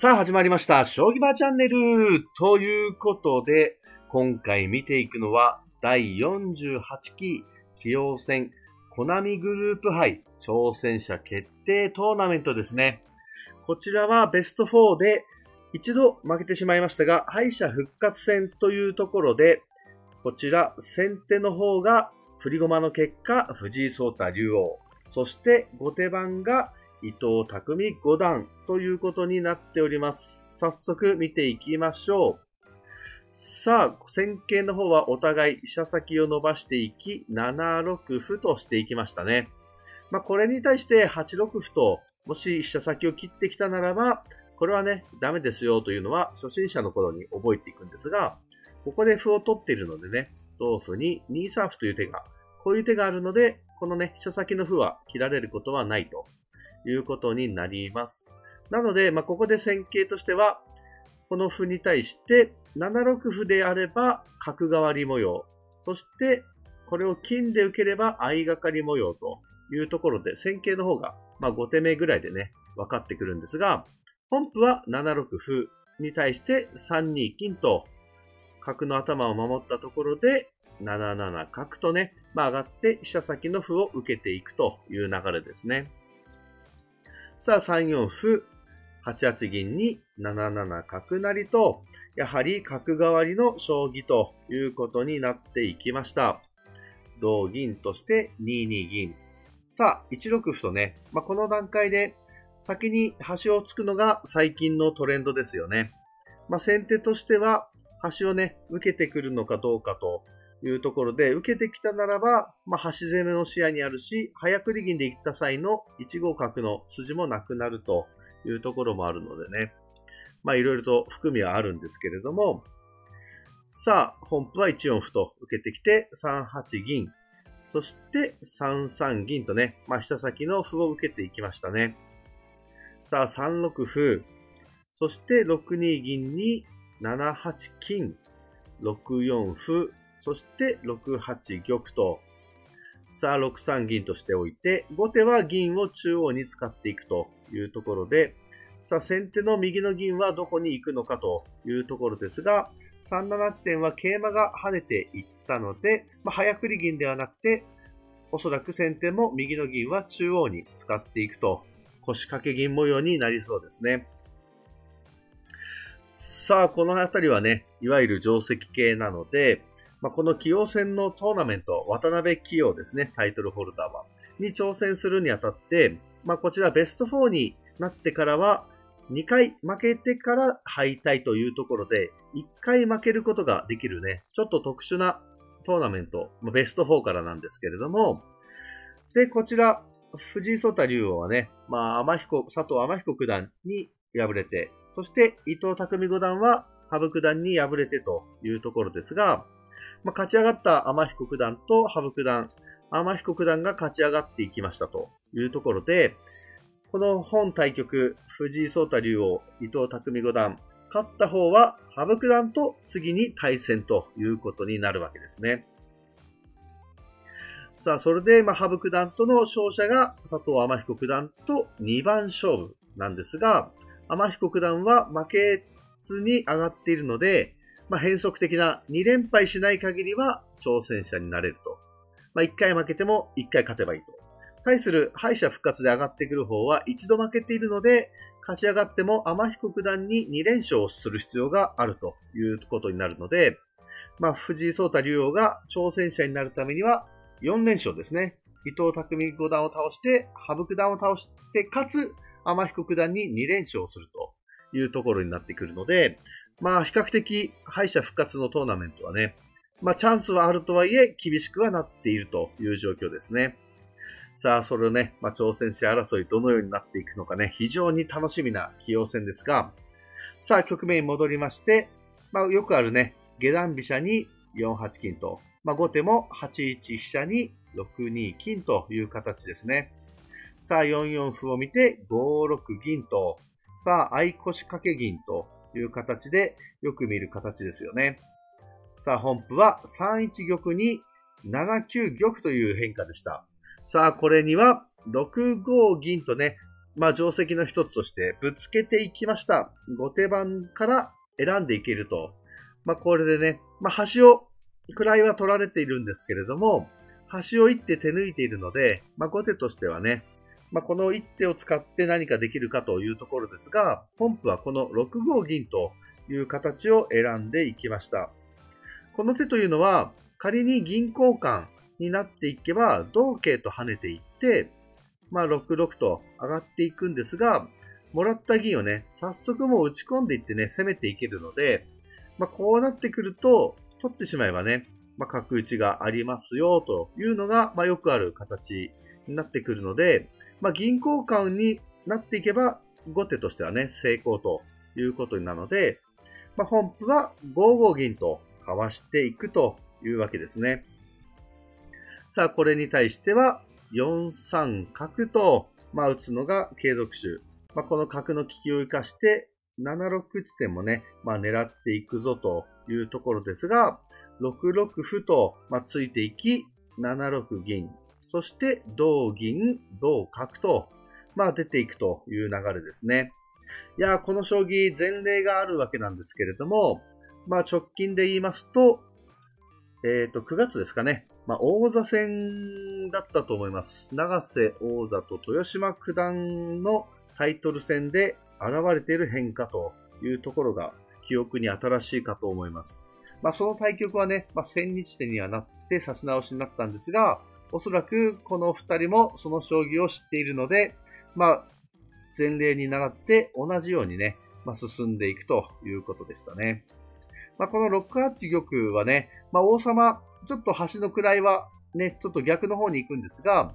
さあ始まりました。将棋バーチャンネルということで、今回見ていくのは第48期棋王戦コナミグループ杯挑戦者決定トーナメントですね。こちらはベスト4で一度負けてしまいましたが、敗者復活戦というところで、こちら先手の方が振り駒の結果、藤井聡太竜王。そして後手番が伊藤匠五段ということになっております。早速見ていきましょう。さあ、戦型の方はお互い飛車先を伸ばしていき、7六歩としていきましたね。まあ、これに対して8六歩と、もし飛車先を切ってきたならば、これはね、ダメですよというのは初心者の頃に覚えていくんですが、ここで歩を取っているのでね、同歩に2三歩という手が、こういう手があるので、このね、飛車先の歩は切られることはないということになります。なので、まあ、ここで線形としては、この歩に対して、7六歩であれば角換わり模様。そして、これを金で受ければ相掛かり模様というところで、線形の方が、まあ、5手目ぐらいでね、分かってくるんですが、本譜は7六歩に対して3二金と、角の頭を守ったところで、7七角とね、まあ、上がって飛車先の歩を受けていくという流れですね。さあ、3四歩、8八銀に7七角成と、やはり角換わりの将棋ということになっていきました。同銀として2二銀。さあ、1六歩とね、まあ、この段階で先に端を突くのが最近のトレンドですよね。まあ、先手としては端をね、受けてくるのかどうかというところで、受けてきたならば、まあ、端攻めの視野にあるし、早繰り銀で行った際の1五角の筋もなくなるというところもあるのでね。まあ、いろいろと含みはあるんですけれども、さあ、本譜は1四歩と受けてきて、3八銀、そして3三銀とね、まあ、下先の歩を受けていきましたね。さあ、3六歩、そして6二銀に7八金、6四歩、そして6八玉と、さあ6三銀としておいて、後手は銀を中央に使っていくというところで、さあ先手の右の銀はどこに行くのかというところですが、3七地点は桂馬が跳ねていったので、まあ、早繰り銀ではなくて、おそらく先手も右の銀は中央に使っていくと、腰掛け銀模様になりそうですね。さあ、この辺りはね、いわゆる定石系なので、まあ、この棋王戦のトーナメント、渡辺棋王ですね、タイトルホルダーは、に挑戦するにあたって、まあ、こちらベスト4になってからは、2回負けてから敗退というところで、1回負けることができるね、ちょっと特殊なトーナメント、ベスト4からなんですけれども、で、こちら、藤井聡太竜王はね、まあ、天彦、佐藤天彦九段に敗れて、そして伊藤匠五段は羽生九段に敗れてというところですが、まあ、勝ち上がった天彦九段と羽生九段、天彦九段が勝ち上がっていきましたというところで、この本対局、藤井聡太竜王、伊藤匠五段、勝った方は羽生九段と次に対戦ということになるわけですね。さあ、それで、まあ、羽生九段との勝者が佐藤天彦九段と2番勝負なんですが、天彦九段は負けずに上がっているので、まあ、変則的な2連敗しない限りは挑戦者になれると。まあ、1回負けても1回勝てばいいと。対する敗者復活で上がってくる方は一度負けているので、勝ち上がっても天彦九段に2連勝する必要があるということになるので、まあ、藤井聡太竜王が挑戦者になるためには4連勝ですね。伊藤匠五段を倒して、羽生九段を倒して、かつ、天彦九段に2連勝するというところになってくるので、まあ、比較的敗者復活のトーナメントはね、まあ、チャンスはあるとはいえ、厳しくはなっているという状況ですね。さあ、それをね、まあ、挑戦者争いどのようになっていくのかね、非常に楽しみな起用戦ですが、さあ、局面に戻りまして、まあ、よくあるね、下段飛車に4八金と、まあ、後手も8一飛車に6二金という形ですね。さあ、4四歩を見て5六銀と、さあ、相腰掛け銀という形でよく見る形ですよね。さあ、本譜は3一玉に7九玉という変化でした。さあ、これには6五銀とね、まあ、定石の一つとしてぶつけていきました。後手番から選んでいけると。まあ、これでね、まあ、端を、位は取られているんですけれども、端を一手手抜いているので、まあ、後手としてはね、まあ、この一手を使って何かできるかというところですが、本譜はこの6五銀という形を選んでいきました。この手というのは、仮に銀交換になっていけば、同桂と跳ねていって、まあ、6六と上がっていくんですが、もらった銀をね、早速もう打ち込んでいってね、攻めていけるので、まあ、こうなってくると、取ってしまえばね、まあ、角打ちがありますよ、というのが、まあ、よくある形になってくるので、まあ、銀交換になっていけば、後手としてはね、成功ということなので、まあ、本譜は5五銀とかわしていくというわけですね。さあ、これに対しては、4三角と、まあ、打つのが継続手。まあ、この角の利きを生かして、76地点もね、まあ、狙っていくぞというところですが、6六歩と、まあ、ついていき、7六銀、そして同銀、同角と、まあ、出ていくという流れですね。いや、この将棋前例があるわけなんですけれども、まあ、直近で言いますと、え、ー、と、9月ですかね。まあ、王座戦だったと思います。長瀬王座と豊島九段のタイトル戦で現れている変化というところが記憶に新しいかと思います。まあ、その対局はね、まあ、千日手にはなって指し直しになったんですが、おそらくこの二人もその将棋を知っているので、まあ、前例に倣って同じようにね、まあ、進んでいくということでしたね。まあ、この6八玉はね、まあ、王様ちょっと橋の位はね、ちょっと逆の方に行くんですが、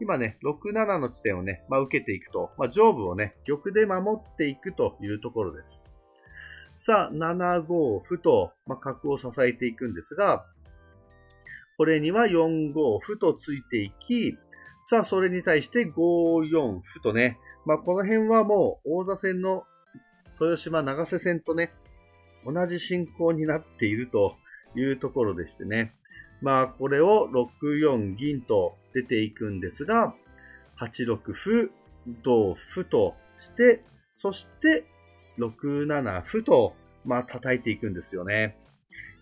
今ね、6、7の地点をね、まあ、受けていくと、まあ、上部をね、玉で守っていくというところです。さあ、7五歩と、まあ、角を支えていくんですが、これには4五歩とついていき、さあ、それに対して5、4歩とね、まあ、この辺はもう王座戦の豊島長瀬戦とね、同じ進行になっているというところでしてね。まあ、これを6、4銀と出ていくんですが、8、6歩、同歩として、そして、6、7歩と、まあ、叩いていくんですよね。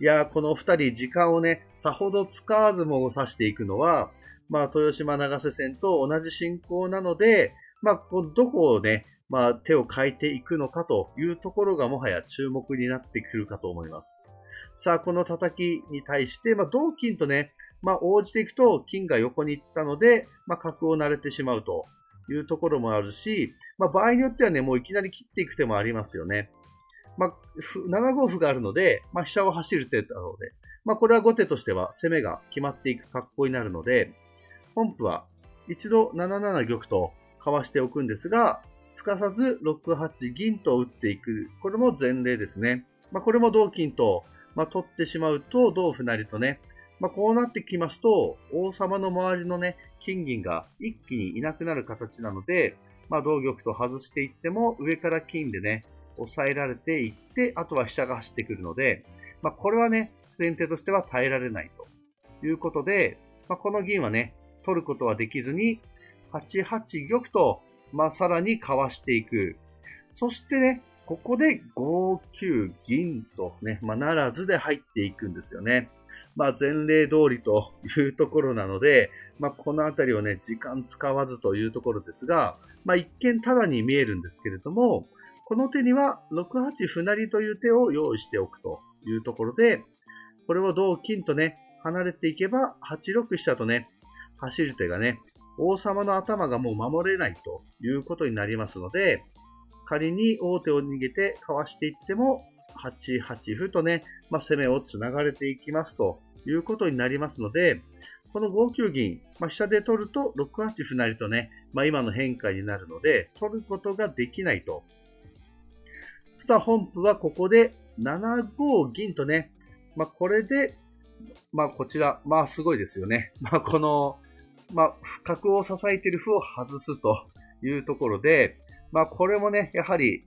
いや、この二人時間をね、さほど使わずも指していくのは、まあ、豊島長瀬戦と同じ進行なので、まあ、どこをね、まあ、手を変えていくのかというところがもはや注目になってくるかと思います。さあ、この叩きに対して、まあ、同金とね、まあ、応じていくと、金が横に行ったので、まあ、角を慣れてしまうというところもあるし、まあ、場合によってはね、もういきなり切っていく手もありますよね。まあ、7五歩があるので、まあ、飛車を走る手なので、まあ、これは後手としては攻めが決まっていく格好になるので、本譜は一度7七玉とかわしておくんですが、すかさず6八銀と打っていく。これも前例ですね。まあ、これも同金とまあ、取ってしまうと、同歩成とね、まあ、こうなってきますと、王様の周りのね、金銀が一気にいなくなる形なので、まあ、同玉と外していっても、上から金でね、抑えられていって、あとは飛車が走ってくるので、まあ、これはね、先手としては耐えられないということで、まあ、この銀はね、取ることはできずに、8八玉と、まあ、さらにかわしていく。そしてね、ここで5九銀とね、まあ、ならずで入っていくんですよね。まあ、前例通りというところなので、まあ、このあたりをね、時間使わずというところですが、まあ、一見ただに見えるんですけれども、この手には6八歩成という手を用意しておくというところで、これを同金とね、離れていけば、8六飛車とね、走る手がね、王様の頭がもう守れないということになりますので、仮に王手を逃げてかわしていっても、8八歩とね、まあ、攻めを繋がれていきますということになりますので、この5九銀、まあ、飛車で取ると6八歩成とね、まあ、今の変化になるので、取ることができないと。さあ、本譜はここで7五銀とね、まあ、これで、まあ、こちら、まあ、すごいですよね。まあ、この、まあ、角を支えている歩を外すというところで、まあ、これもね、やはり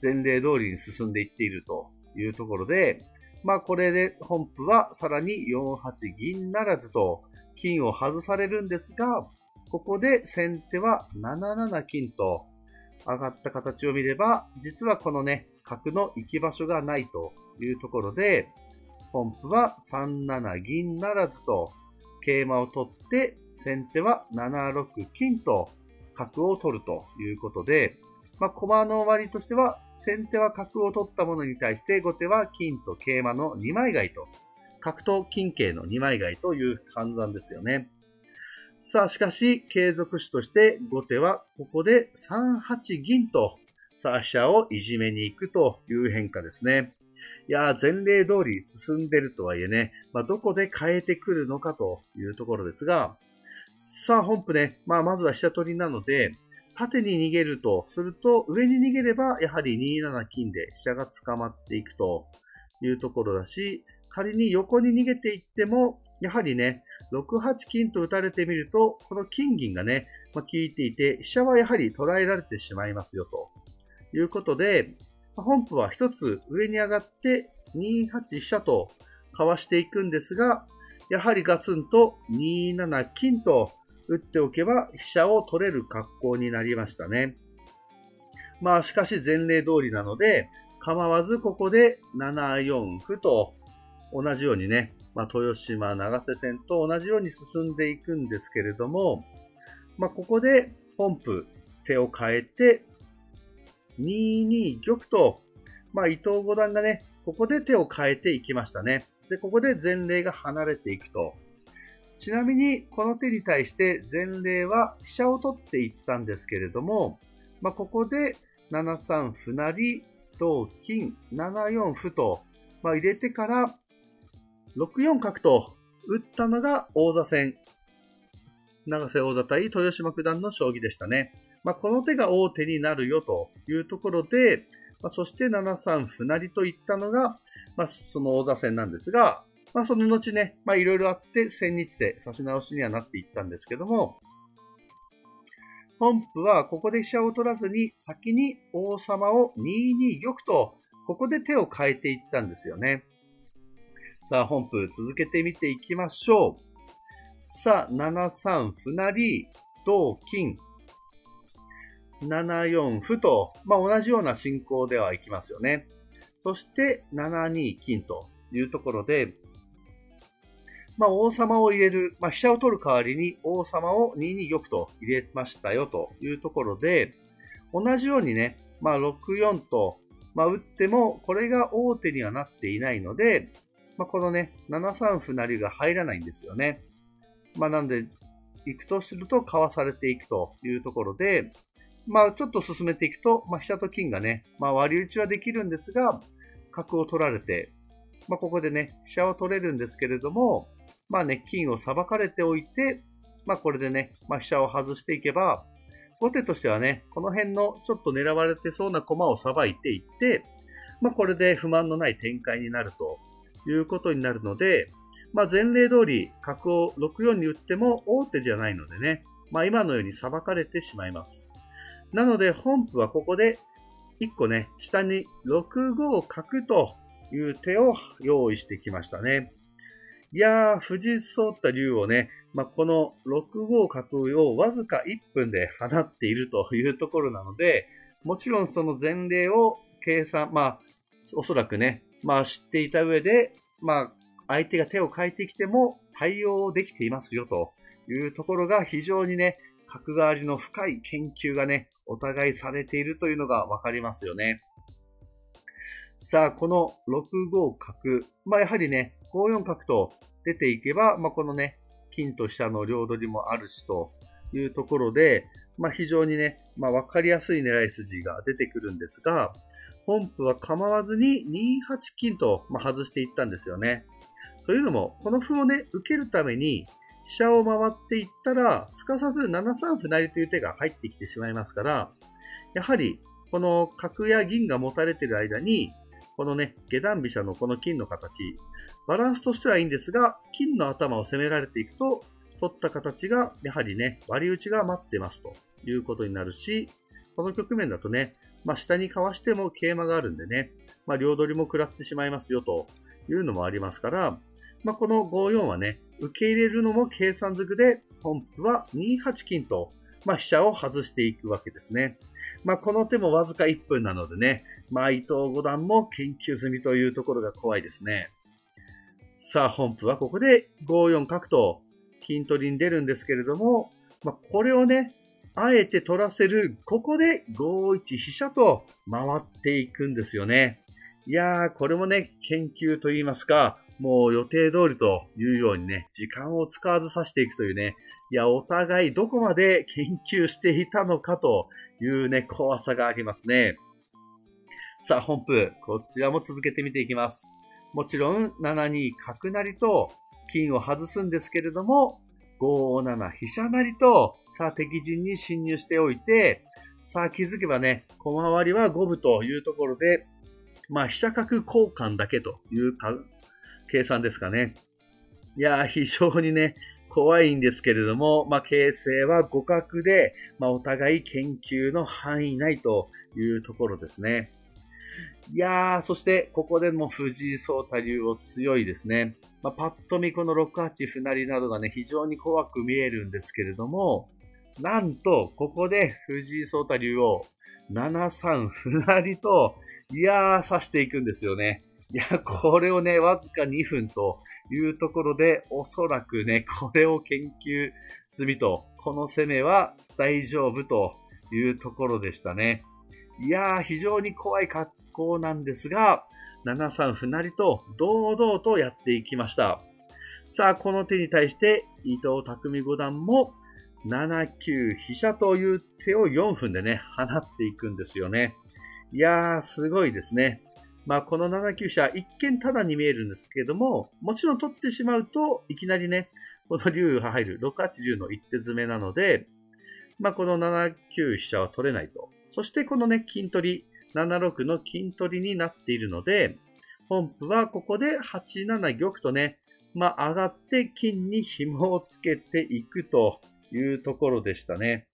前例通りに進んでいっているというところで、まあ、これで本譜はさらに4八銀ならずと金を外されるんですが、ここで先手は7七金と上がった形を見れば、実はこのね、角の行き場所がないというところで、本譜は3七銀ならずと、桂馬を取って、先手は7六金と角を取るということで、まあ、駒の割としては、先手は角を取ったものに対して、後手は金と桂馬の2枚買いと、角と金桂の2枚買いという換算ですよね。さあ、しかし、継続手として、後手はここで3八銀と、さあ、飛車をいじめに行くという変化ですね。いや、前例通り進んでるとはいえね、まあ、どこで変えてくるのかというところですが、さあ、本譜ね、まあ、まずは飛車取りなので、縦に逃げるとすると、上に逃げれば、やはり2七金で飛車が捕まっていくというところだし、仮に横に逃げていっても、やはりね、6八金と打たれてみると、この金銀がね、まあ、効いていて、飛車はやはり捉えられてしまいますよ、ということで、本譜は一つ上に上がって2八飛車とかわしていくんですが、やはりガツンと2七金と打っておけば飛車を取れる格好になりましたね。まあしかし前例通りなので、構わずここで7四歩と同じようにね、まあ、豊島長瀬戦と同じように進んでいくんですけれども、まあ、ここで本譜手を変えて、2二玉と、まあ、伊藤五段がね、ここで手を変えていきましたね。で、ここで前例が離れていくと。ちなみに、この手に対して前例は飛車を取っていったんですけれども、まあ、ここで7三歩成、同金、7四歩と、まあ、入れてから、6四角と打ったのが王座戦。長瀬王座対豊島九段の将棋でしたね。まあ、この手が王手になるよというところで、まあ、そして7三歩成といったのが、まあ、その王座戦なんですが、まあ、その後ね、まあ、いろいろあって千日で指し直しにはなっていったんですけども、本譜はここで飛車を取らずに先に王様を2二玉と、ここで手を変えていったんですよね。さあ、本譜続けてみていきましょう。さあ、7三歩成、同金、7四歩と、まあ、同じような進行ではいきますよね。そして、7二金というところで、まあ、王様を入れる、まあ、飛車を取る代わりに王様を2二玉と入れましたよというところで、同じようにね、まあ、6、4と、まあ、打っても、これが王手にはなっていないので、まあ、このね、7三歩成が入らないんですよね。まあ、なんで、行くとすると、かわされていくというところで、まあ、ちょっと進めていくと、まあ、飛車と金がね、まあ、割り打ちはできるんですが、角を取られて、まあ、ここでね、飛車を取れるんですけれども、まあね、金を裁かれておいて、まあこれでね、まあ飛車を外していけば、後手としてはね、この辺のちょっと狙われてそうな駒をさばいていって、まあこれで不満のない展開になるということになるので、まあ前例通り角を6 4に打っても王手じゃないのでね、まあ今のように裁かれてしまいます。なので本譜はここで1個ね、下に6五角という手を用意してきましたね。いやー、藤井聡太竜をね、まあ、この6五角をわずか1分で放っているというところなので、もちろんその前例を計算、まあ、おそらくね、まあ知っていた上で、まあ、相手が手を変えてきても対応できていますよというところが非常にね、角換わりの深い研究がね、お互いされているというのがわかりますよね。さあ、この6五角、まあやはりね、5四角と出ていけば、まあ、このね、金と飛車の両取りもあるしというところで、まあ、非常にね、まあ、わかりやすい狙い筋が出てくるんですが、本譜は構わずに2八金と、外していったんですよね。というのも、この歩をね、受けるために、飛車を回っていったら、すかさず7三歩成という手が入ってきてしまいますから、やはり、この角や銀が持たれている間に、このね、下段飛車のこの金の形、バランスとしてはいいんですが、金の頭を攻められていくと、取った形がやはりね、割り打ちが待ってますということになるし、この局面だとね、まあ、下にかわしても桂馬があるんでね、まあ、両取りも食らってしまいますよというのもありますから、まあ、この5-4はね、受け入れるのも計算づくで、本譜は2八金と、まあ、飛車を外していくわけですね。まあ、この手もわずか1分なのでね、まあ、伊藤五段も研究済みというところが怖いですね。さあ、本譜はここで5四角と金取りに出るんですけれども、まあ、これをね、あえて取らせる、ここで5一飛車と回っていくんですよね。いやー、これもね、研究と言いますか、もう予定通りというようにね、時間を使わず指していくというね、いや、お互いどこまで研究していたのかというね、怖さがありますね。さあ、本譜、こちらも続けてみていきます。もちろん、7二角成と金を外すんですけれども、5七飛車成と、さあ敵陣に侵入しておいて、さあ気づけばね、小回りは五分というところで、まあ飛車角交換だけというか計算ですかね。いやー、非常にね、怖いんですけれども、まあ、形勢は互角で、まあ、お互い研究の範囲内というところですね。いやー、そしてここでも藤井聡太流を強いですね。まあ、パッと見この6八歩成などがね、非常に怖く見えるんですけれども、なんと、ここで藤井聡太流を7三歩成と、いやー、指していくんですよね。いや、これをね、わずか2分というところで、おそらくね、これを研究済みと、この攻めは大丈夫というところでしたね。いやー、非常に怖い格好なんですが、7三歩成と堂々とやっていきました。さあ、この手に対して伊藤匠五段も7九飛車という手を4分でね、放っていくんですよね。いやー、すごいですね。まあ、この7九飛車、一見ただに見えるんですけども、もちろん取ってしまうといきなりね、この竜が入る6八竜の一手詰めなので、まあ、この7九飛車は取れないと。そしてこのね、金取り、76の金取りになっているので、本譜はここで8七玉とね、まあ、上がって金に紐をつけていくというところでしたね。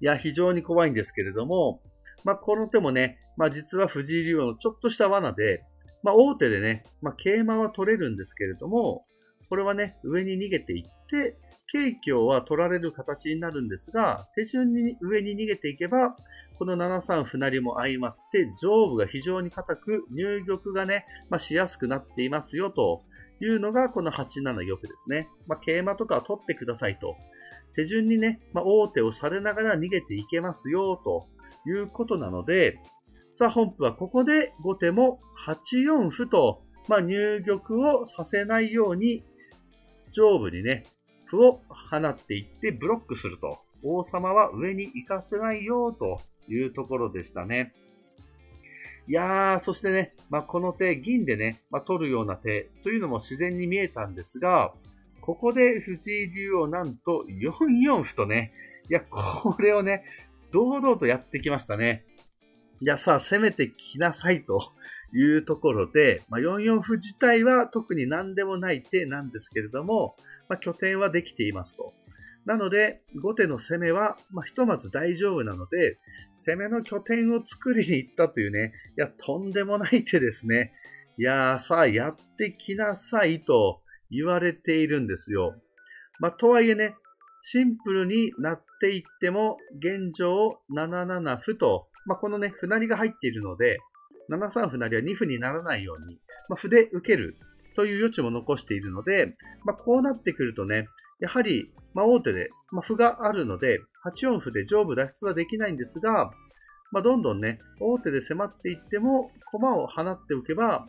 いや、非常に怖いんですけれども、まあ、この手もね、まあ、実は藤井竜王のちょっとした罠で、まあ、大手でね、まあ、桂馬は取れるんですけれども、これはね、上に逃げていって、景況は取られる形になるんですが、手順に上に逃げていけば、この7三歩成も相まって、上部が非常に硬く、入玉がね、まあ、しやすくなっていますよ、とというのがこの8七玉ですね。まあ、桂馬とかは取ってくださいと。手順にね、まあ、王手をされながら逃げていけますよ、ということなので、さあ本譜はここで後手も8四歩と、まあ、入玉をさせないように、上部にね、歩を放っていってブロックすると。王様は上に行かせないよというところでしたね。いやー、そしてね、まあ、この手、銀でね、まあ、取るような手というのも自然に見えたんですが、ここで藤井竜王なんと4四歩とね、いや、これをね、堂々とやってきましたね。いや、さあ、攻めてきなさいというところで、まあ、4四歩自体は特に何でもない手なんですけれども、まあ、拠点はできていますと。なので、後手の攻めは、まあ、ひとまず大丈夫なので、攻めの拠点を作りに行ったというね、いや、とんでもない手ですね。いやー、さあ、やってきなさいと言われているんですよ。まあ、とはいえね、シンプルになっていっても、現状7七歩と、まあ、このね、歩成りが入っているので、7三歩成りは2歩にならないように、まあ、歩で受けるという余地も残しているので、まあ、こうなってくるとね、やはり、まあ、大手で、まあ、歩があるので、8四歩で上部脱出はできないんですが、まあ、どんどんね、大手で迫っていっても、駒を放っておけば、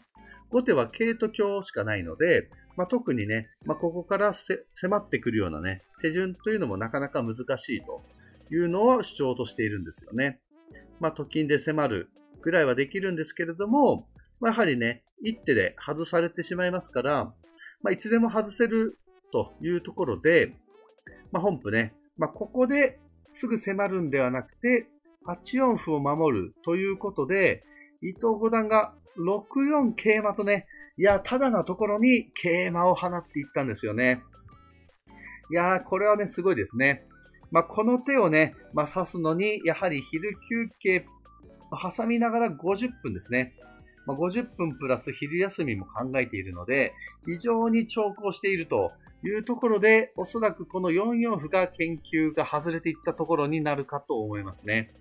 後手は桂と香しかないので、まあ、特にね、まあ、ここから迫ってくるようなね、手順というのもなかなか難しいというのを主張としているんですよね。まあ、と金で迫るぐらいはできるんですけれども、まあ、やはりね、一手で外されてしまいますから、まあ、いつでも外せるというところで、まあ、本譜ね、まあ、ここですぐ迫るんではなくて、8四歩を守るということで、伊藤五段が6四桂馬とね、いや、ただなところに桂馬を放っていったんですよね。いやー、これはね、すごいですね。まあ、この手をね、まあ、指すのに、やはり昼休憩挟みながら50分ですね。まあ、50分プラス昼休みも考えているので、非常に長考しているというところで、おそらくこの4四歩が研究が外れていったところになるかと思いますね。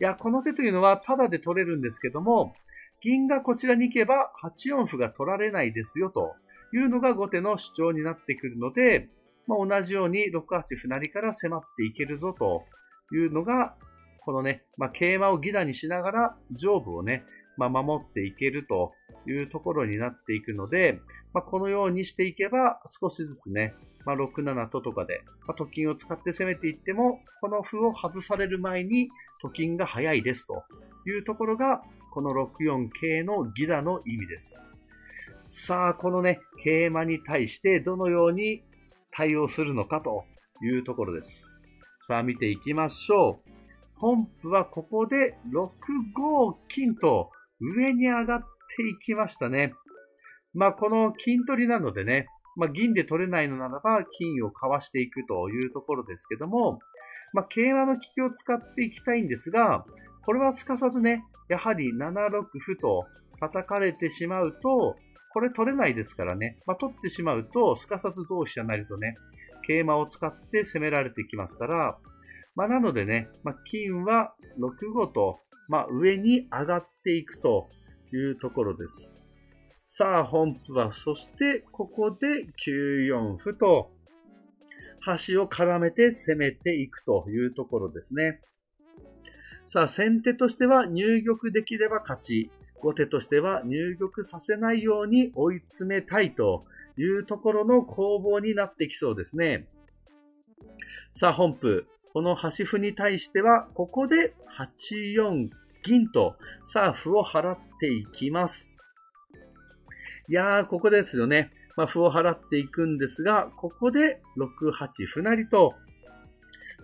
いや、この手というのはタダで取れるんですけども、銀がこちらに行けば8四歩が取られないですよというのが後手の主張になってくるので、まあ、同じように6八歩成から迫っていけるぞというのが、このね、まあ、桂馬を犠打にしながら上部をね、まあ、守っていけるというところになっていくので、まあ、このようにしていけば少しずつね、まあ、6、7ととかで、まあ、と金を使って攻めていっても、この歩を外される前にと金が早いですというところが、この6、4桂のギダの意味です。さあ、このね、桂馬に対してどのように対応するのかというところです。さあ、見ていきましょう。本譜はここで6五金と上に上がっていきましたね。まあ、この金取りなのでね、まあ、銀で取れないのならば金をかわしていくというところですけども、まあ、桂馬の利きを使っていきたいんですが、これはすかさずね、やはり7六歩と叩かれてしまうと、これ取れないですからね。まあ、取ってしまうと、すかさず同飛車成とね、桂馬を使って攻められてきますから、まあ、なのでね、まあ、金は6五と、まあ、上に上がっていくというところです。さあ、本譜は、そして、ここで9四歩と、端を絡めて攻めていくというところですね。さあ、先手としては入玉できれば勝ち。後手としては入玉させないように追い詰めたいというところの攻防になってきそうですね。さあ、本譜。この端歩に対しては、ここで8四銀と、さあ、歩を払っていきます。いやー、ここですよね。まあ、歩を払っていくんですが、ここで6八歩成と、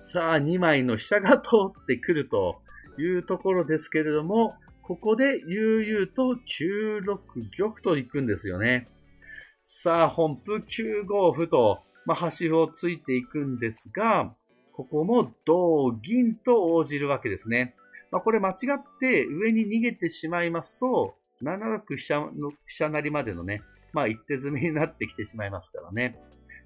さあ、2枚の飛車が通ってくるというところですけれども、ここで悠々と9六玉と行くんですよね。さあ、本譜9五歩と、まあ、端歩をついていくんですが、ここも同銀と応じるわけですね。まあ、これ間違って上に逃げてしまいますと、7六飛車の飛車成りまでのね、まあ一手詰めになってきてしまいますからね。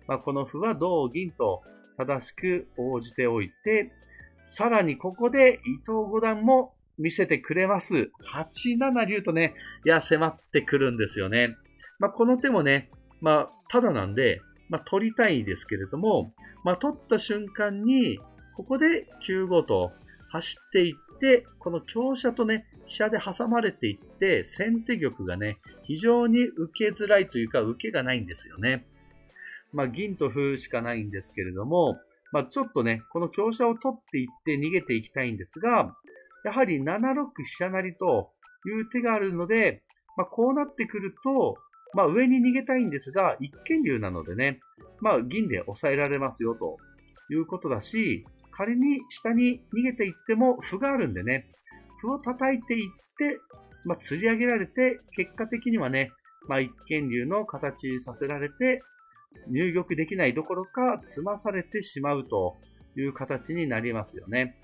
まあ、この歩は同銀と正しく応じておいて、さらにここで伊藤五段も見せてくれます。8七竜とね、いや、迫ってくるんですよね。まあ、この手もね、まあ、ただなんで、まあ、取りたいですけれども、まあ、取った瞬間に、ここで9五と走っていって、この強者とね、飛車で挟まれていって、先手玉がね、非常に受けづらいというか、受けがないんですよね。まあ、銀と歩しかないんですけれども、まあ、ちょっとね、この強者を取っていって逃げていきたいんですが、やはり7六飛車成という手があるので、まあ、こうなってくると、まあ、上に逃げたいんですが、一見竜なのでね、まあ、銀で抑えられますよということだし、仮に下に逃げていっても歩があるんでね、歩を叩いていって、まあ、釣り上げられて、結果的にはね、まあ、一見竜の形させられて、入玉できないどころか、詰まされてしまうという形になりますよね。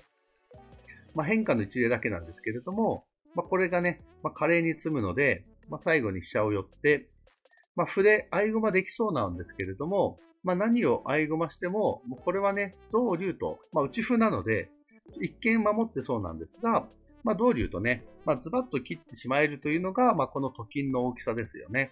まあ、変化の一例だけなんですけれども、まあ、これがね、まあ、華麗に積むので、まあ、最後に飛車を寄って、まあ、歩で合駒できそうなんですけれども、まあ、何を合駒しても、もうこれはね、同竜と、まあ、内歩なので、一見守ってそうなんですが、まあ、同竜とね、まあ、ズバッと切ってしまえるというのが、まあ、このと金の大きさですよね。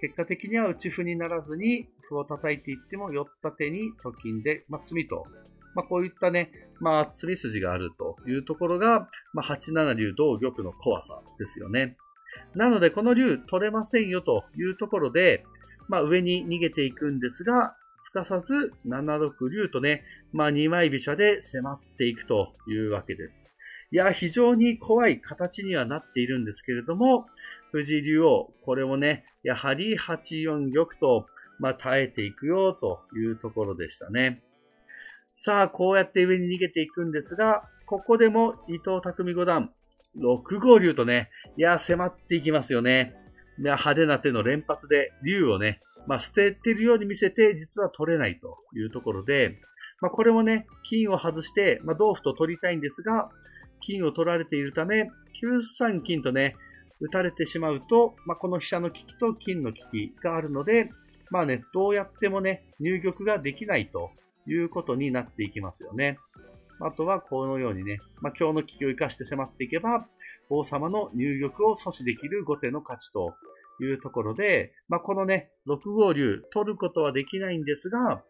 結果的には内歩にならずに、歩を叩いていっても、寄った手にと金で、まあ、詰みと。まあ、こういったね、まあ、詰み筋があるというところが、まあ、8七竜同玉の怖さですよね。なので、この竜取れませんよというところで、まあ、上に逃げていくんですが、すかさず7六竜とね、まあ、2枚飛車で迫っていくというわけです。いや、非常に怖い形にはなっているんですけれども、藤井竜王、これをね、やはり8四玉と、まあ、耐えていくよというところでしたね。さあ、こうやって上に逃げていくんですが、ここでも伊藤匠五段、6号竜とね、いや、迫っていきますよね。派手な手の連発で竜をね、まあ、捨ててるように見せて、実は取れないというところで、まあ、これもね、金を外して、まあ、同歩と取りたいんですが、金を取られているため、9三金とね、打たれてしまうと、まあ、この飛車の利きと金の利きがあるので、まあね、どうやってもね、入玉ができないということになっていきますよね。あとはこのようにね、まあ、今日の利きを生かして迫っていけば、王様の入玉を阻止できる後手の勝ちというところで、まあ、このね、6五竜取ることはできないんですが、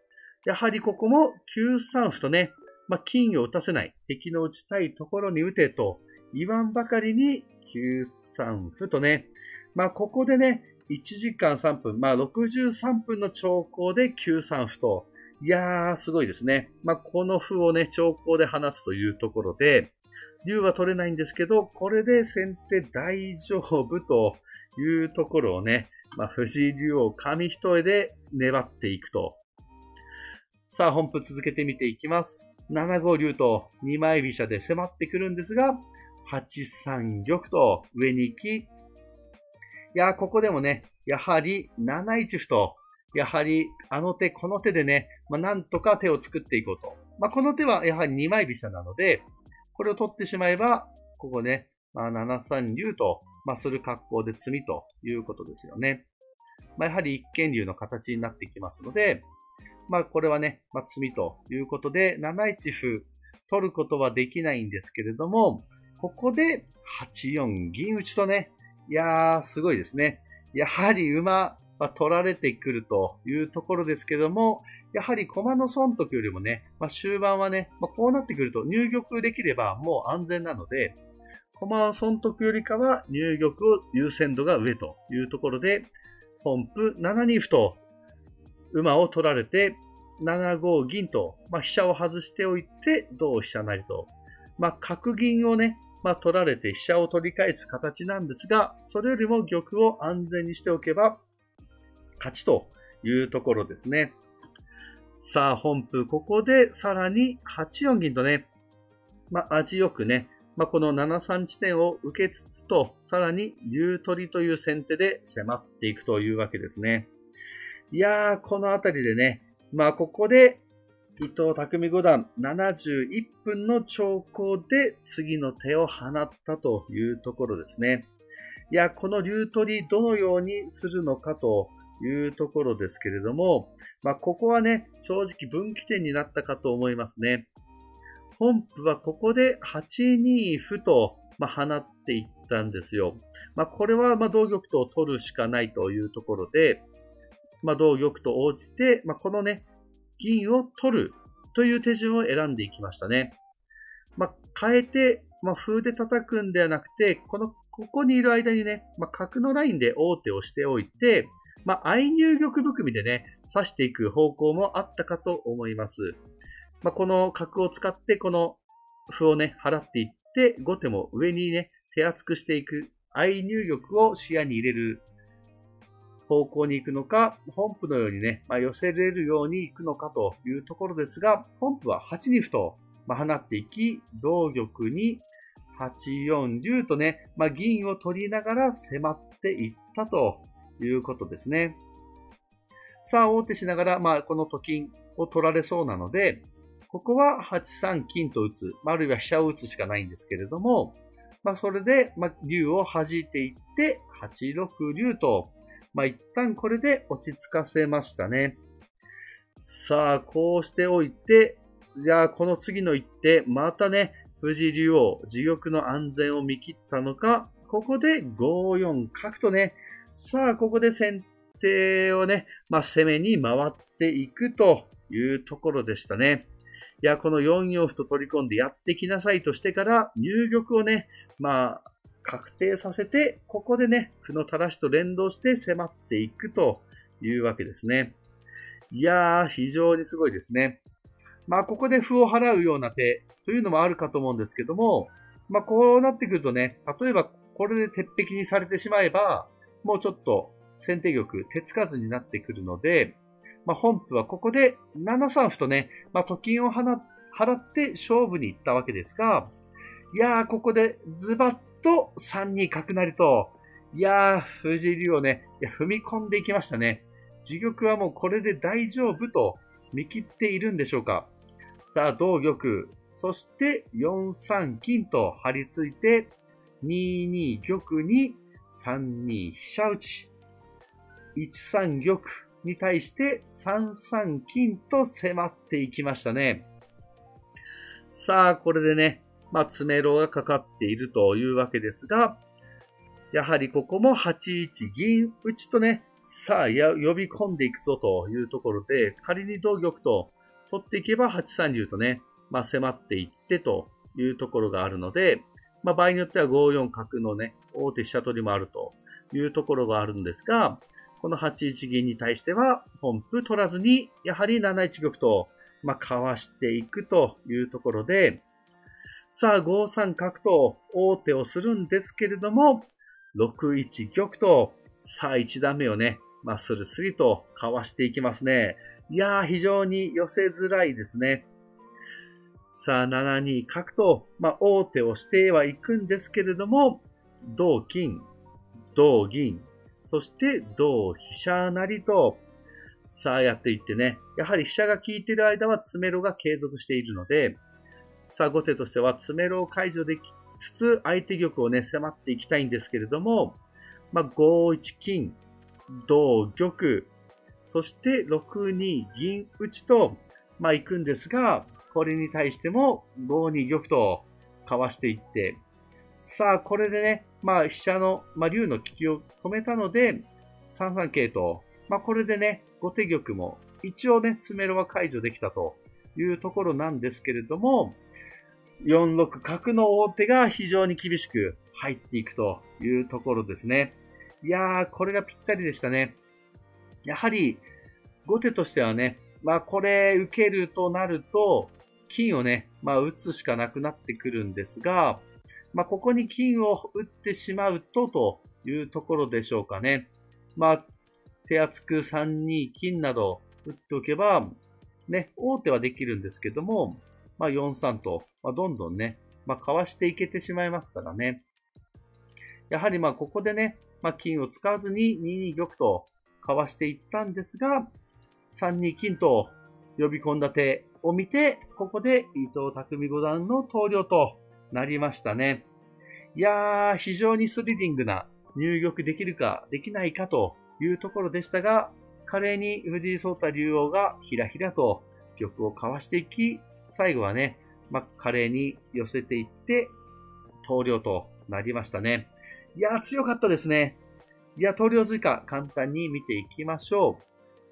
やはりここも9三歩とね、まあ、金を打たせない、敵の打ちたいところに打てと言わんばかりに9三歩とね、まあ、ここでね、1時間3分、まあ、63分の長考で9三歩と、いやー、すごいですね。まあ、この歩をね、長考で放つというところで、竜は取れないんですけど、これで先手大丈夫というところをね、まあ、藤井竜王紙一重で粘っていくと。さあ、本譜続けてみていきます。7五竜と2枚飛車で迫ってくるんですが、8三玉と上に行き、いや、ここでもね、やはり7一歩と、やはりあの手、この手でね、まあ、なんとか手を作っていこうと。まあ、この手はやはり2枚飛車なので、これを取ってしまえば、ここね、まあ、7三竜と、まあ、する格好で詰みということですよね。まあ、やはり一見竜の形になってきますので、まあ、これはね、まあ、詰みということで、7一歩取ることはできないんですけれども、ここで8四銀打ちとね、いやー、すごいですね。やはり馬は取られてくるというところですけども、やはり駒の損得よりもね、まあ、終盤はね、まあ、こうなってくると入玉できればもう安全なので、駒の損得よりかは入玉を優先度が上というところで、本譜7二歩と馬を取られて、7五銀と、まあ、飛車を外しておいて、同飛車成と。まあ、角銀をね、まあ、取られて飛車を取り返す形なんですが、それよりも玉を安全にしておけば、勝ちというところですね。さあ、本譜、ここでさらに8四銀とね、まあ、味よくね、まあ、この7、3地点を受けつつと、さらに竜取りという先手で迫っていくというわけですね。いやー、このあたりでね、まあ、ここで伊藤匠五段71分の長考で次の手を放ったというところですね。いや、この竜取りどのようにするのかというところですけれども、まあ、ここはね、正直分岐点になったかと思いますね。本譜はここで8二歩と、まあ、放っていったんですよ。まあ、これはま同玉と取るしかないというところで、まあ、同玉と応じて、まあ、このね、銀を取るという手順を選んでいきましたね。まあ、変えて、まあ、風で叩くんではなくて、この、ここにいる間にね、まあ、角のラインで王手をしておいて、まあ、相入玉含みでね、刺していく方向もあったかと思います。まあ、この角を使って、この歩をね、払っていって、後手も上にね、手厚くしていく、相入玉を視野に入れる方向に行くのか、本譜のようにね、まあ、寄せれるように行くのかというところですが、本譜は8二歩と、ま放っていき、同玉に8四竜とね、まあ、銀を取りながら迫っていったということですね。さあ、王手しながら、まあ、このと金を取られそうなので、ここは8三金と打つ、あるいは飛車を打つしかないんですけれども、まあ、それで、まあ、竜を弾いていって、8六竜と、まあ、一旦これで落ち着かせましたね。さあ、こうしておいて、じゃあ、この次の一手、またね、藤井竜王、自玉の安全を見切ったのか、ここで5四角とね、さあ、ここで先手をね、まあ、攻めに回っていくというところでしたね。いや、この4四歩と取り込んでやってきなさいとしてから、入玉をね、まあ、確定させて、ここでね、負のたらしと連動して迫っていくというわけですね。いやー、非常にすごいですね。まあ、ここで負を払うような手というのもあるかと思うんですけども、まあ、こうなってくるとね、例えばこれで鉄壁にされてしまえば、もうちょっと先手玉手つかずになってくるので、まあ、本譜はここで7三歩とね、まあ、と金を払って勝負に行ったわけですが、いやー、ここでズバッと3二角成と、いやー、藤井竜王ね、いや踏み込んでいきましたね。自玉はもうこれで大丈夫と見切っているんでしょうか。さあ、同玉、そして4三金と張り付いて、2二玉に3二飛車打ち、1三玉に対して3三金と迫っていきましたね。さあ、これでね、まあ、詰めろがかかっているというわけですが、やはりここも8一銀打ちとね、さあ、や、呼び込んでいくぞというところで、仮に同玉と取っていけば8三竜とね、まあ、迫っていってというところがあるので、まあ、場合によっては5四角のね、大手飛車取りもあるというところがあるんですが、この8一銀に対しては、本譜取らずに、やはり7一玉と、まあ、かわしていくというところで、さあ、5三角と王手をするんですけれども、6一玉と、さあ、1段目をね、まあ、スルスリとかわしていきますね。いやー、非常に寄せづらいですね。さあ、7二角と、まあ、王手をしてはいくんですけれども、同金、同銀、そして同飛車成と、さあやっていってね、やはり飛車が効いている間は詰めろが継続しているので、さあ後手としては詰めろを解除できつつ、相手玉をね、迫っていきたいんですけれども、まあ、5一金、同玉、そして6二銀打ちと、まあ、行くんですが、これに対しても5二玉とかわしていって、さあ、これでね、まあ、飛車の、まあ、竜の利きを止めたので、3三桂と、まあ、これでね、後手玉も一応ね、詰めろは解除できたというところなんですけれども、4六角の王手が非常に厳しく入っていくというところですね。いやー、これがぴったりでしたね。やはり、後手としてはね、まあこれ受けるとなると、金をね、まあ打つしかなくなってくるんですが、まあここに金を打ってしまうとというところでしょうかね。まあ手厚く3二金など打っておけば、ね、王手はできるんですけども、まあ4三と、まあ、どんどんね、まあかわしていけてしまいますからね。やはりまあここでね、まあ金を使わずに2二玉とかわしていったんですが、3二金と呼び込んだ手を見て、ここで伊藤匠五段の投了となりましたね。いやー、非常にスリリングな入玉できるかできないかというところでしたが、華麗に藤井聡太竜王がひらひらと玉をかわしていき、最後はね、まあ、華麗に寄せていって、投了となりましたね。いやー、強かったですね。いや、投了追加、簡単に見ていきましょう。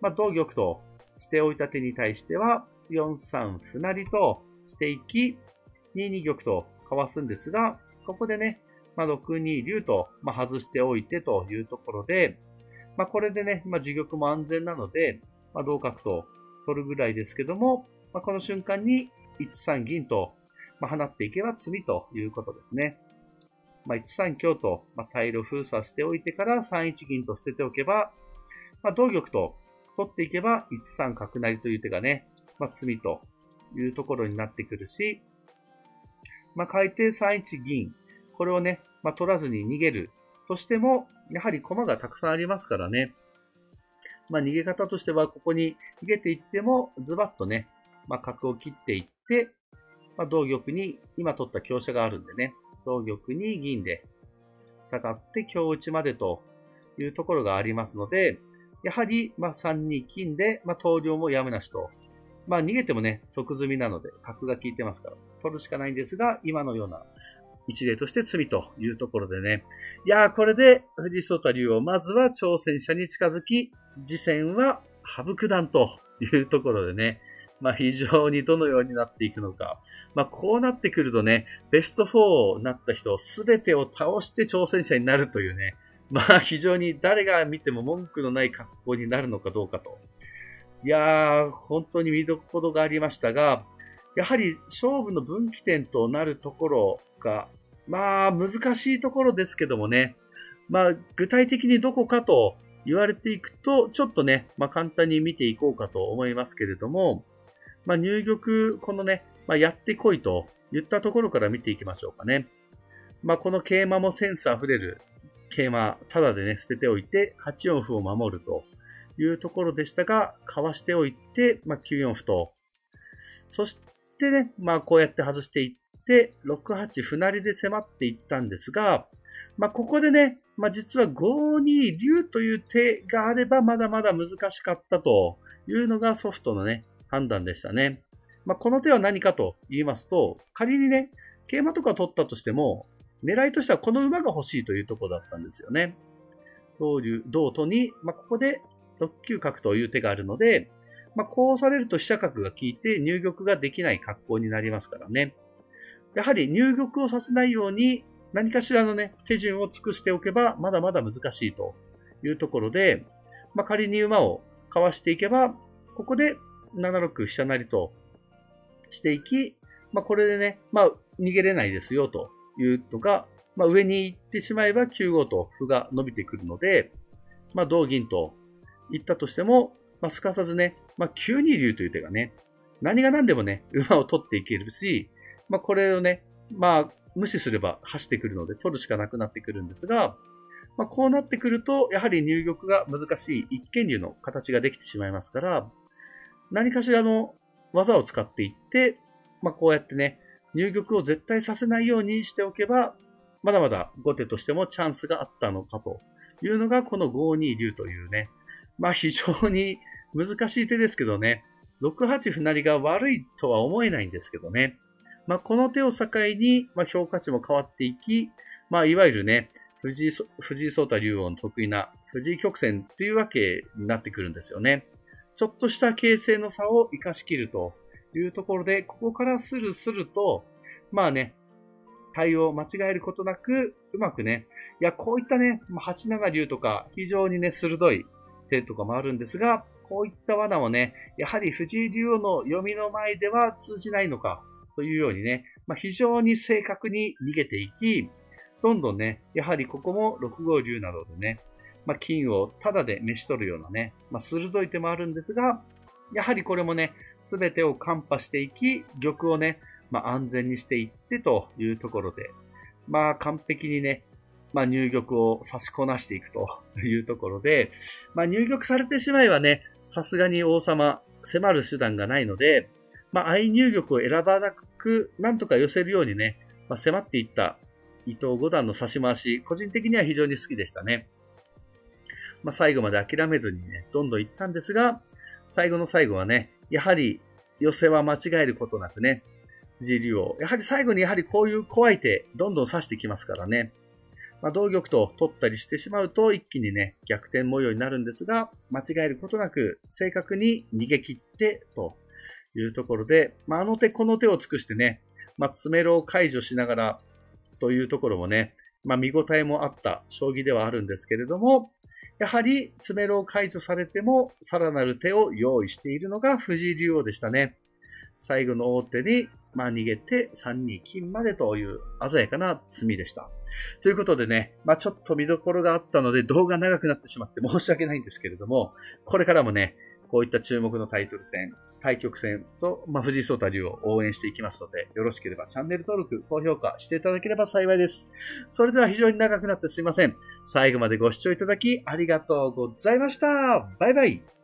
まあ、同玉としておいた手に対しては、4三歩成としていき、2二玉とかわすんですが、ここでね、まあ、6二竜と、まあ、外しておいてというところで、まあ、これでね、まあ、自玉も安全なので、まあ、同角と取るぐらいですけども、まあ、この瞬間に1三銀と、まあ、放っていけば詰みということですね。まあ、1三香と、まあ、退路封鎖しておいてから3一銀と捨てておけば、まあ、同玉と取っていけば1三角成という手がね、まあ、詰みというところになってくるし、まあ、海底3一銀、これをね、まあ、取らずに逃げるとしても、やはり駒がたくさんありますからね。まあ、逃げ方としては、ここに逃げていっても、ズバッとね、まあ、角を切っていって、まあ、同玉に、今取った香車があるんでね、同玉に銀で下がって香打ちまでというところがありますので、やはり、ま、3二金で、まあ、投了もやむなしと。まあ、逃げてもね、即済みなので、角が効いてますから、取るしかないんですが、今のような一例として罪というところでね。いやー、これで藤井聡太竜王、まずは挑戦者に近づき、次戦は羽生九段というところでね、まあ非常にどのようになっていくのか。まあこうなってくるとね、ベスト4になった人すべてを倒して挑戦者になるというね、まあ非常に誰が見ても文句のない格好になるのかどうかと。いやー、本当に見どころがありましたが、やはり勝負の分岐点となるところが、まあ難しいところですけどもね、まあ具体的にどこかと言われていくと、ちょっとね、まあ簡単に見ていこうかと思いますけれども、まあ入玉、このね、まあやってこいと言ったところから見ていきましょうかね。まあこの桂馬もセンス溢れる桂馬、ただでね、捨てておいて、8四歩を守るというところでしたが、かわしておいて、まあ9四歩と、そしてね、まあこうやって外していって、6八歩成で迫っていったんですが、まあ、ここでね、まあ、実は5二竜という手があれば、まだまだ難しかったというのがソフトのね、判断でしたね。まあ、この手は何かと言いますと、仮にね、桂馬とか取ったとしても、狙いとしてはこの馬が欲しいというところだったんですよね。同竜、同とに、まあ、ここで6九角という手があるので、まあ、こうされると飛車角が効いて入玉ができない格好になりますからね。やはり入玉をさせないように何かしらのね、手順を尽くしておけばまだまだ難しいというところで、まあ、仮に馬をかわしていけば、ここで7六飛車成としていき、まあ、これでね、まあ、逃げれないですよというのが、まあ、上に行ってしまえば9五と歩が伸びてくるので、まあ、同銀と言ったとしても、まあ、すかさずね、まあ、9二竜という手がね、何が何でもね、馬を取っていけるし、まあ、これをね、まあ、無視すれば走ってくるので取るしかなくなってくるんですが、まあ、こうなってくると、やはり入玉が難しい一見竜の形ができてしまいますから、何かしらの技を使っていって、まあ、こうやってね、入玉を絶対させないようにしておけば、まだまだ後手としてもチャンスがあったのかというのが、この5二竜というね、まあ非常に難しい手ですけどね、6八歩成が悪いとは思えないんですけどね。まあこの手を境に、まあ評価値も変わっていき、まあいわゆるね、藤井藤井聡太竜王の得意な藤井曲線というわけになってくるんですよね。ちょっとした形成の差を活かしきるというところで、ここからスルスルと、まあね、対応を間違えることなく、うまくね、いや、こういったね、8七竜とか、非常にね、鋭い手とかもあるんですが、こういった罠をね、やはり藤井竜王の読みの前では通じないのか、というようにね、まあ、非常に正確に逃げていき、どんどんね、やはりここも6五竜などでね、まあ、金をタダで召し取るようなね、まあ、鋭い手もあるんですが、やはりこれもね、すべてをカンパしていき、玉をね、まあ、安全にしていってというところで、まあ、完璧にね、まあ、入玉を差しこなしていくというところで、まあ、入玉されてしまえばね、さすがに王様、迫る手段がないので、まあ、相入玉を選ばなく、なんとか寄せるようにね、まあ、迫っていった伊藤五段の指し回し、個人的には非常に好きでしたね。まあ、最後まで諦めずにね、どんどん行ったんですが、最後の最後はね、やはり寄せは間違えることなくね、藤井竜王、やはり最後にやはりこういう怖い手、どんどん指してきますからね。まあ、同玉と取ったりしてしまうと一気にね、逆転模様になるんですが、間違えることなく正確に逃げ切ってというところで、まあ、あの手この手を尽くしてね、まあ、詰めろを解除しながらというところもね、まあ、見応えもあった将棋ではあるんですけれども、やはり詰めろを解除されても、さらなる手を用意しているのが藤井竜王でしたね。最後の王手に、まあ、逃げて3二金までという鮮やかな詰みでした。ということでね、まあ、ちょっと見どころがあったので動画長くなってしまって申し訳ないんですけれども、これからもね、こういった注目のタイトル戦、対局戦と、まあ、藤井聡太竜を応援していきますので、よろしければチャンネル登録、高評価していただければ幸いです。それでは非常に長くなってすいません。最後までご視聴いただきありがとうございました。バイバイ。